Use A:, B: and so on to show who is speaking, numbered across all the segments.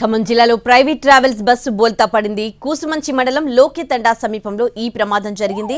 A: ఖమ్మం జిల్లాలో private travels bus బోల్తా పడింది. కూసుమంచి మండలం లోకేతండా సమీపంలో ఈ ప్రమాదం జరిగింది.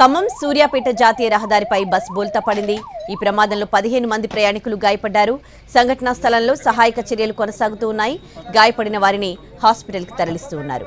A: ఖమ్మం సూర్యాపేట జాతీయ రహదారిపై బస్సు బోల్తా పడింది. ఈ ప్రమాదంలో పదిహేను మంది ప్రయాణికులు గాయపడ్డారు. సంఘటనా స్థలంలో సహాయక చర్యలు కొనసాగుతూ ఉన్నాయి. గాయపడిన వారిని హాస్పిటల్కి తరలిస్తూ ఉన్నారు.